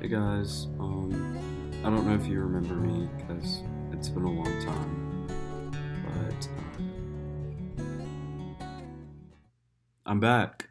Hey guys, um, I don't know if you remember me because it's been a long time, but um, I'm back.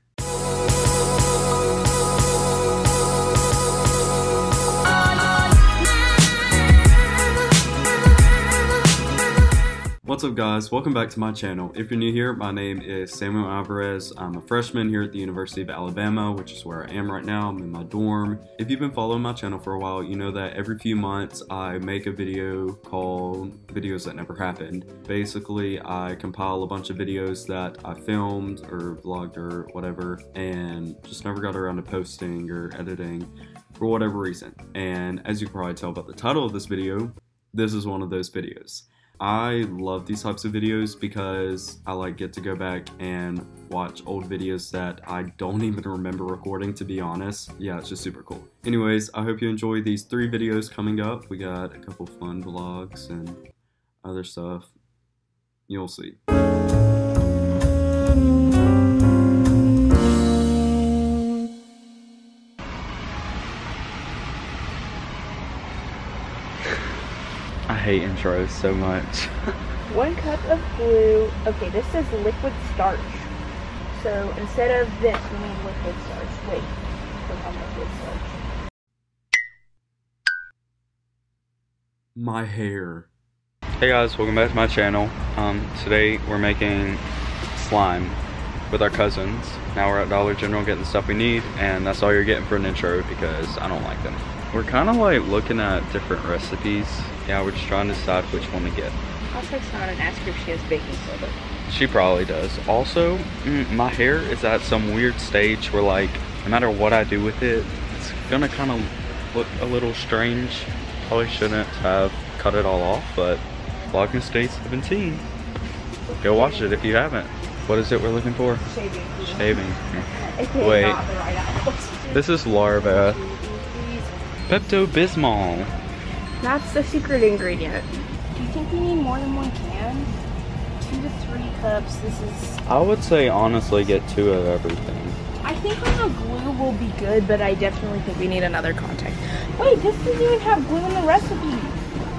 What's up guys, welcome back to my channel. If you're new here, my name is Samuel Alvarez. I'm a freshman here at the University of Alabama, which is where I am right now. I'm in my dorm. If you've been following my channel for a while, you know that every few months I make a video called Videos That Never Happened. Basically, I compile a bunch of videos that I filmed or vlogged or whatever and just never got around to posting or editing for whatever reason. And as you can probably tell by the title of this video, this is one of those videos. I love these types of videos because I like get to go back and watch old videos that I don't even remember recording to be honest. Yeah, it's just super cool. Anyways, I hope you enjoy these three videos coming up. We got a couple fun vlogs and other stuff. You'll see. Hate intros so much. One cup of glue. Okay, this says liquid starch. So instead of this, we need liquid starch. Wait, click on liquid starch. My hair. Hey guys, welcome back to my channel. Um, today we're making slime with our cousins. Now we're at Dollar General getting the stuff we need, and that's all you're getting for an intro because I don't like them. We're kind of like looking at different recipes. Yeah, we're just trying to decide which one to get. I'll text Nana and ask her if she has baking soda. She probably does. Also, mm, my hair is at some weird stage where like, no matter what I do with it, it's gonna kind of look a little strange. Probably shouldn't have cut it all off, but Vlogmas Day 17. Go watch it if you haven't. What is it we're looking for? Shaving. Shaving. Wait. right. This is Laura. Pepto-Bismol. That's the secret ingredient. Do you think we need more than one can? Two to three cups. This is. I would say honestly get two of everything. I think on the glue will be good, but I definitely think we need another contact. Wait, this doesn't even have glue in the recipe.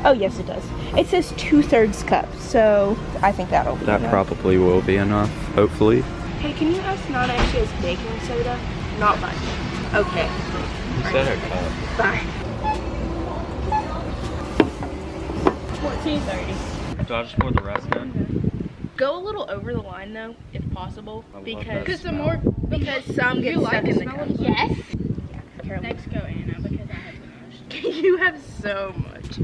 Oh yes, it does. It says two thirds cup, so I think that'll be That enough. probably will be enough, hopefully. Hey, can you ask Nana if she has baking soda? Not much. Okay. You said a cup. Bye. Fourteen thirty. Do I just pour the rest in? Go a little over the line though, if possible, I love because that because the more because some get You stuck like in the the smell cup. of Yes. Next go Anna because I have the most. you have so much.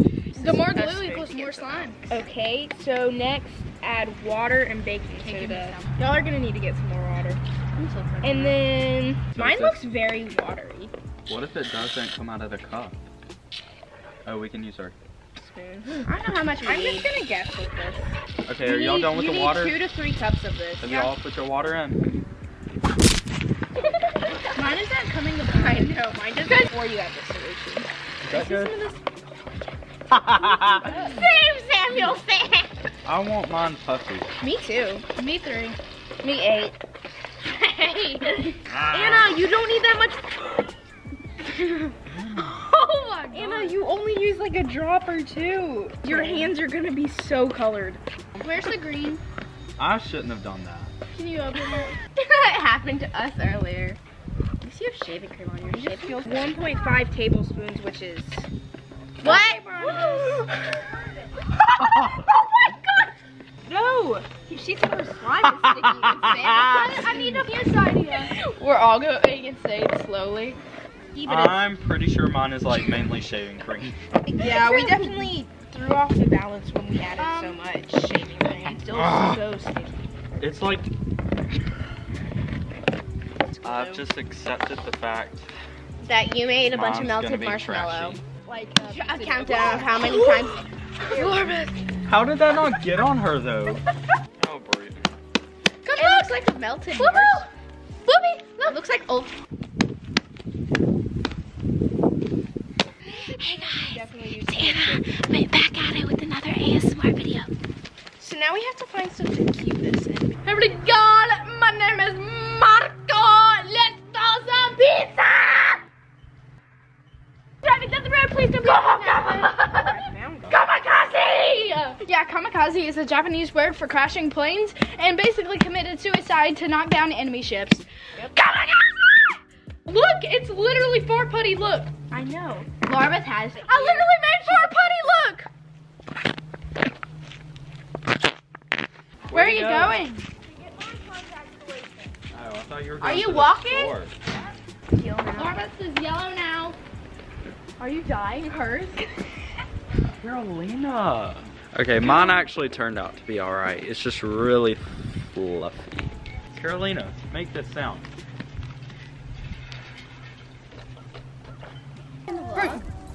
The more glue equals more slime. Okay, so next add water and baking Okay, give me soda. Y'all are gonna need to get some more water. I'm so fucking And then So mine looks very watery. What if it doesn't come out of the cup? Oh, we can use our Spoon. I don't know how much we I'm need. just gonna guess with this. Okay, You are y'all done with you the need water? Two to three cups of this. Have y'all put your water in? Mine is not coming to I know, mine does before you have the solution. Is that good? Same Samuel, same. I want mine puffy. Me too. Me three. Me eight. Hey. Anna, you don't need that much. oh my god. Anna, you only use like a drop or two. Your hands are gonna be so colored. Where's the green? I shouldn't have done that. Can you open it? it happened to us earlier. You see you have shaving cream on your It feels 1.5 tablespoons, which is What? oh my god! No! She's her slime is sticky and I need a quesadilla. We're all going insane slowly. I'm pretty sure mine is like mainly shaving cream. Yeah, we definitely threw off the balance when we added so Um, much shaving cream. It's still Ah. so sticky. It's like I've just accepted the fact that you made a bunch of melted marshmallow. trashy. Like a countdown of how many times. How did that not get on her though? oh, Brie. Come it looks like a melted marshmallow. Whoopie! No, it looks like old. Hey guys, Definitely use Anna, I'm back at it with another ASMR video. So now we have to find stuff to keep this in. Everybody, God, my name is Marco. Let's do some pizza. Driving down the road, please don't be Kamikaze! Yeah, kamikaze is a Japanese word for crashing planes and basically committed suicide to knock down enemy ships. Kamikaze! Look, it's literally for putty, look. I know. Laura has it. I literally made for putty, look! Where are you going? Oh, I thought you were Are you to walking? store. Is yellow now. Are you dying? Hers. Carolina. Okay, mine actually turned out to be alright. It's just really fluffy. Carolina, make this sound.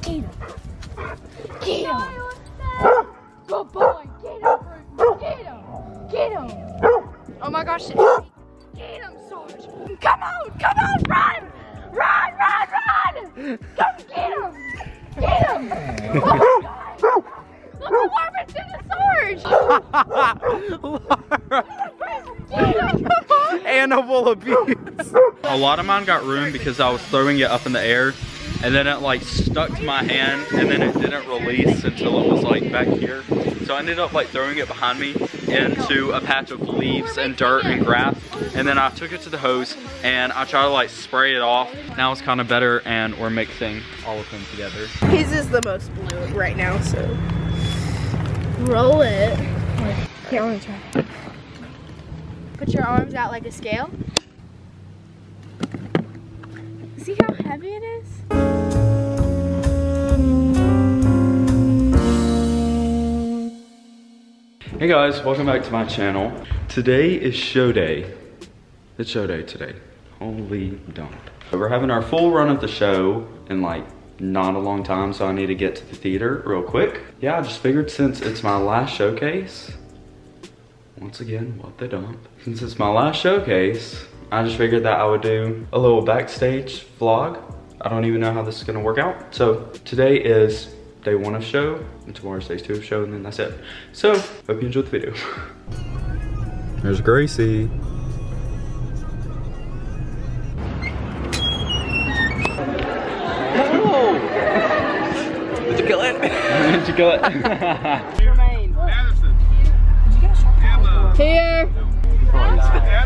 Get him! Good boy! Get him! Fruit. Get him! Get him! Oh my gosh! Get him, Sarge! Come on! Come on! Run! Run! Run! Run! Come get him! Get him! Oh my God. Look what Marvin's in the Sarge! Animal abuse. A lot of mine got ruined because I was throwing it up in the air and then it like stuck to my hand and then it didn't release until it was like back here. So I ended up like throwing it behind me into a patch of leaves and dirt and grass. And then I took it to the hose and I tried to like spray it off. Now it's kind of better and we're mixing all of them together. His is the most blue right now, so. Roll it. Here, I'm gonna try. Put your arms out like a scale. See how heavy it is? Hey guys, welcome back to my channel. Today is show day. It's show day today. Holy dump. We're having our full run of the show in like not a long time, so I need to get to the theater real quick. Yeah, I just figured since it's my last showcase, once again, what the dump. Since it's my last showcase, I just figured that I would do a little backstage vlog. I don't even know how this is gonna work out. So today is day one of show, and tomorrow's day two of show, and then that's it. So, hope you enjoyed the video. There's Gracie. Did you kill it? Did you kill it? Here.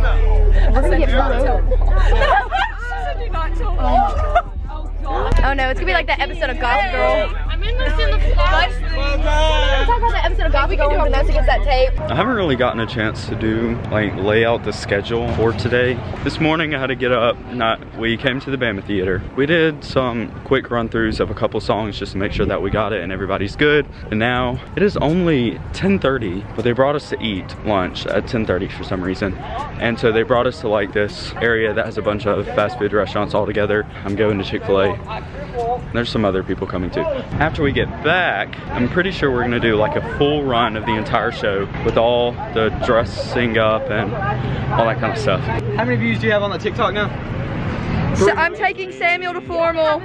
We're gonna get oh, oh no, it's gonna be like that episode of Gossip Girl. I'm in this in the flash. Talk about that episode of Gossip Girl when Vanessa gets that tape. I haven't really gotten a chance to do like lay out the schedule for today. This morning I had to get up. Not we came to the Bama Theater. We did some quick run throughs of a couple songs just to make sure that we got it and everybody's good. And now it is only 10:30, but they brought us to eat lunch at 10:30 for some reason. And so they brought us to like this area that has a bunch of fast food restaurants all together. I'm going to Chick-fil-A. There's some other people coming too. After we get back, I'm pretty sure we're gonna do like a full run of the entire show with all the dressing up and all that kind of stuff. How many views do you have on that TikTok now? So I'm taking Samuel to formal.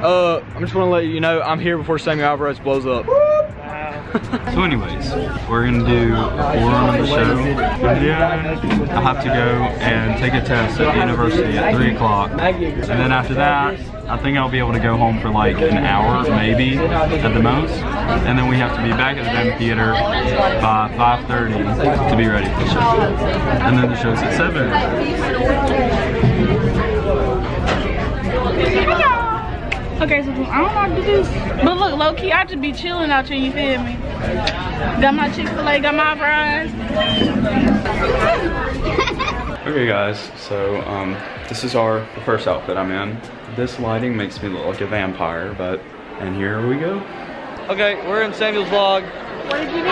Uh, I'm just gonna let you know I'm here before Samuel Alvarez blows up. So anyways, we're gonna do a run of the show. And then I have to go and take a test at the university at three o'clock. And then after that, I think I'll be able to go home for like an hour, maybe, at the most. And then we have to be back at the Bama Theater by 5.30 to be ready for the show. And then the show's at 7. Okay, so I don't know how to do this. But look, low key, I just be chilling out here, you feel me? Got my Chick-fil-A, got my fries. Okay guys, so um, this is our first outfit I'm in. This lighting makes me look like a vampire, but, and here we go. Okay, we're in Samuel's vlog. What did you do?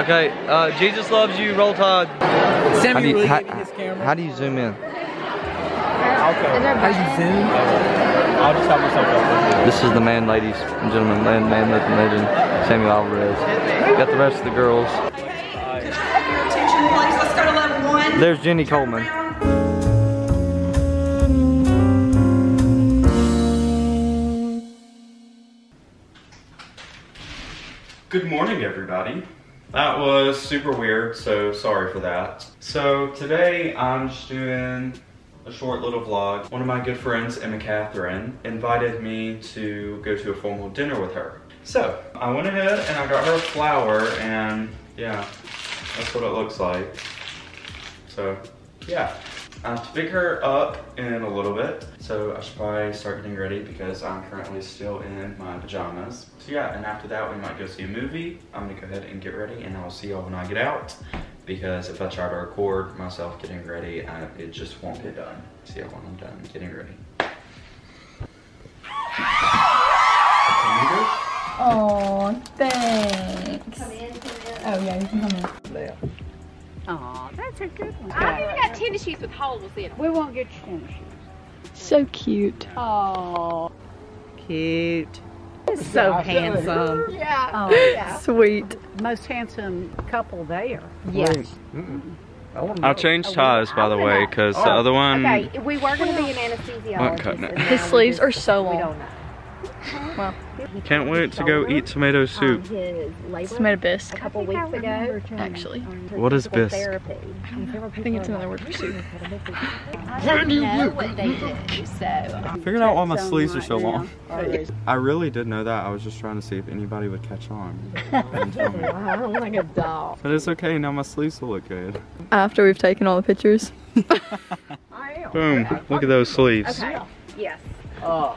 Okay, uh, Jesus loves you, roll tide. How do, you, how, how do you zoom in? I'll just have myself up. This is the man, ladies and gentlemen, man, man, myth, and legend, Samuel Alvarez. Got the rest of the girls. Your attention, please. Let's go to level one. There's Jenny Coleman. Good morning, everybody. That was super weird, so sorry for that. So today I'm just doing a short little vlog. One of my good friends, Emma Katharine, invited me to go to a formal dinner with her. So, I went ahead and I got her a flower and yeah, that's what it looks like. So, yeah. I have to pick her up in a little bit, so I should probably start getting ready because I'm currently still in my pajamas. So yeah, and after that we might go see a movie. I'm gonna go ahead and get ready and I'll see y'all when I get out because if I try to record myself getting ready, I, it just won't get done. See y'all when I'm done getting ready. Oh, thanks. Oh yeah, you can come in. Aw, that's a good one. I even got tennis shoes with holes in them. We won't get you tennis shoes. So cute. Oh, cute. So handsome. Yeah. Oh, yeah. Sweet. most handsome couple there. Yes. I changed ties by the oh, way because the other one Okay, we were going to be an anesthesiologist. cutting it. His sleeves just- are so We long. Don't can't wait to go eat tomato Um, soup. his labor Tomato bisque. a couple weeks ago. Actually. What is physical bisque? Therapy. I think it's another word for soup. I do you know what they do, so. I figured out why my sleeves are so long. I really did know that. I was just trying to see if anybody would catch on. and tell me. I'm like a doll. But it's okay, now my sleeves will look good. After we've taken all the pictures. Boom, look at those sleeves. Okay. Yes. Oh.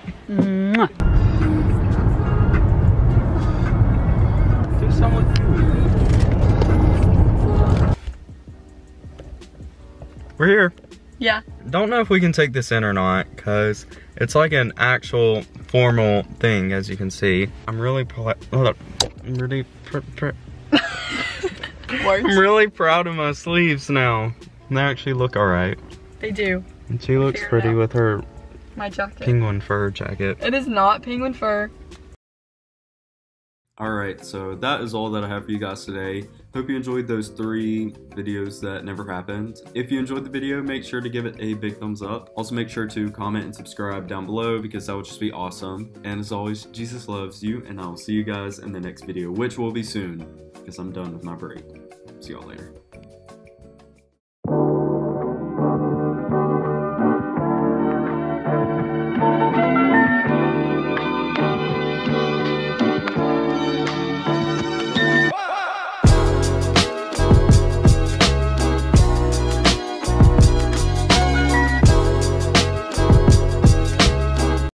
We're here. Yeah. Don't know if we can take this in or not, because it's like an actual formal thing, as you can see. I'm really. I'm really, I'm really proud of my sleeves now. They actually look alright. They do. And she looks pretty with her My jacket. penguin fur jacket. It is not penguin fur. Alright, so that is all that I have for you guys today. Hope you enjoyed those three videos that never happened. If you enjoyed the video, make sure to give it a big thumbs up. Also make sure to comment and subscribe down below because that would just be awesome. And as always, Jesus loves you and I will see you guys in the next video, which will be soon because I'm done with my break. See y'all later.